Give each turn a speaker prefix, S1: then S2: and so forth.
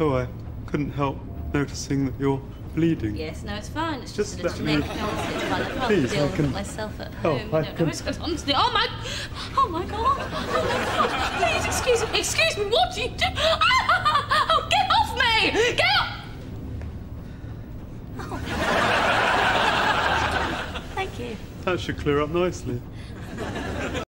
S1: Oh, I couldn't help noticing that you're bleeding.
S2: Yes, no, it's fine. It's
S1: Just
S2: just, a little nick. I can't
S1: Please,
S2: deal
S1: I can
S2: myself at
S1: help,
S2: home.
S1: I
S2: no,
S1: can-
S2: no, it's. Honestly, oh my, oh my god! Oh my god! Please excuse me. Excuse me. What are you do? Oh, get off me! Get off! Oh. Thank you.
S1: That should clear up nicely.